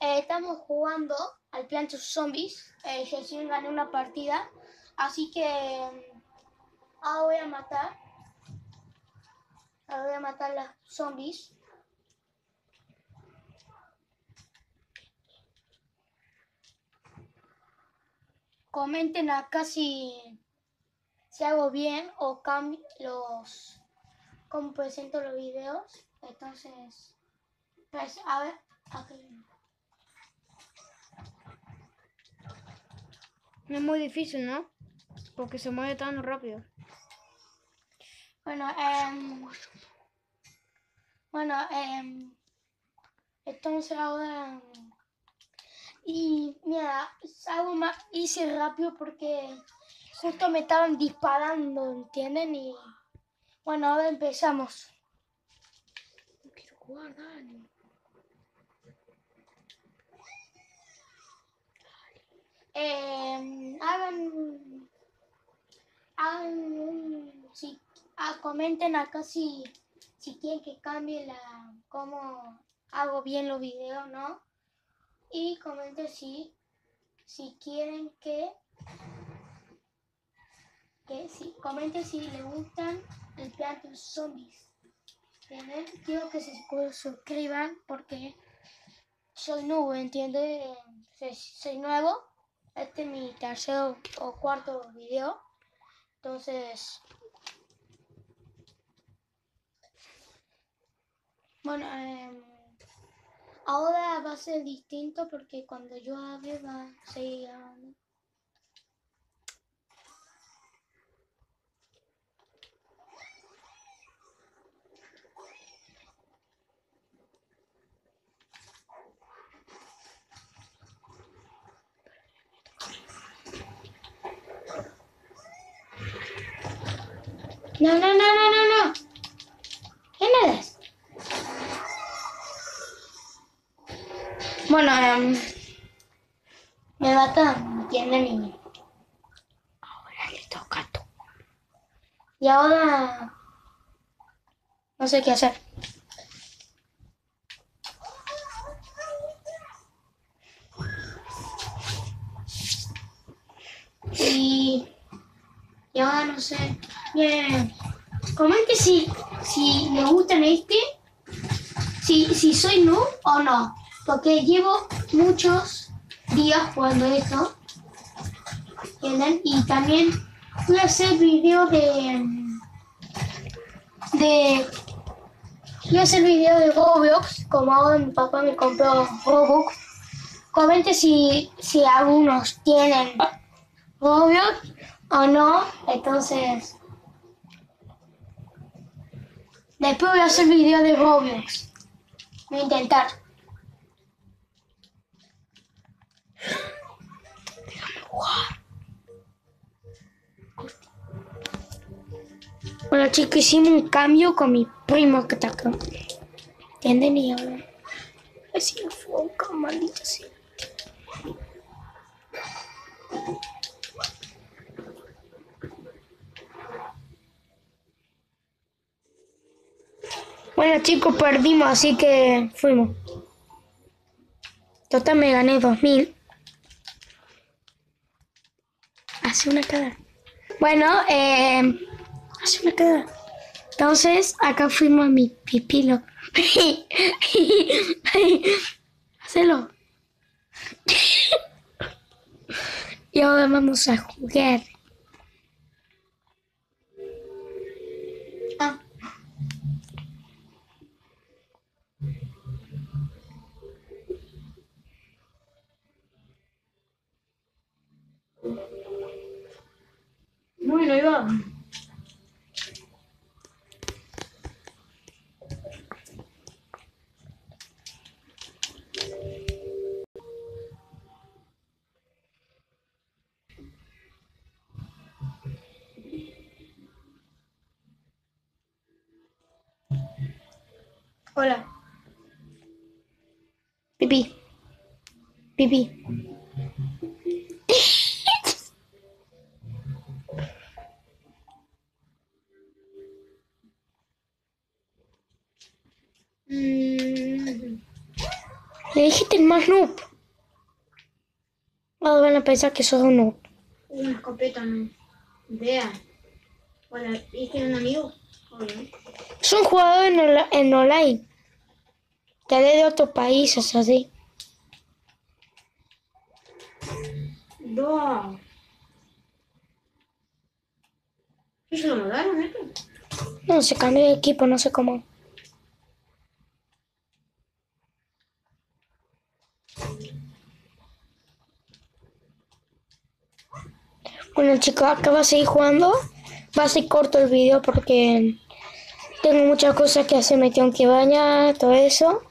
eh, estamos jugando al Plancho Zombies. Eh, sí gané una partida. Así que ahora voy a matar. Ahora voy a matar las zombies. Comenten acá si, si hago bien o cambio los cómo presento los videos. Entonces, pues a ver, aquí. No es muy difícil, ¿no? Porque se mueve tan rápido. Bueno, em, bueno, em, entonces ahora y mira, hago más, hice rápido porque justo me estaban disparando, ¿entienden? Y bueno, ahora empezamos. No quiero jugar, Dani. Eh, un, si, ah, comenten acá si, si quieren que cambie la, cómo hago bien los videos, ¿no? Y comenten si, si quieren que, que si, comenten si les gustan el plan de los zombies. ¿Entienden? Quiero que se suscriban porque soy nuevo, ¿entiendes? Soy, soy nuevo. Este es mi tercer o cuarto video. Entonces, bueno, em, ahora va a ser distinto porque cuando yo hable va a seguir grabando. No, no, no, no, no, no. ¿Quién eres? Bueno, em, me matan, ¿entienden? Y Ahora le toca a tú. Y ahora no sé qué hacer. Y, y ahora no sé. Bien. Comente si, si me gustan este, si, si soy noob o no. Porque llevo muchos días jugando esto. ¿Entienden? Y también voy a hacer video de de voy a hacer video de Roblox como ahora mi papá me compró Roblox comente si si algunos tienen Roblox o no entonces después voy a hacer video de Roblox voy a intentar Bueno chicos, hicimos un cambio con mi primo que está acá. ¿Entienden? Y ahora... Así no foca, maldita sea. Bueno chicos, perdimos, así que fuimos. Total me gané 2000. Hace una cara. Bueno, eh hace una cara. Entonces, acá fuimos a mi pipilo. Hacelo. y ahora vamos a jugar. Bueno, ahí. Hola. Pipí. Pipí. Le dijiste más noob. Ahora van a pensar que sos un noob. Una escopeta, no. Vea. Hola, ¿y que un amigo? Obvio. Son jugadores en, en online. Tal vez de otros países, así. No. ¿Y se lo mandaron, esto? No, se cambió de equipo, no sé cómo. Bueno chicos, acá va a seguir jugando. Va a ser corto el video porque tengo muchas cosas que hacer, me tengo que bañar, todo eso.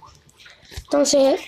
Entonces,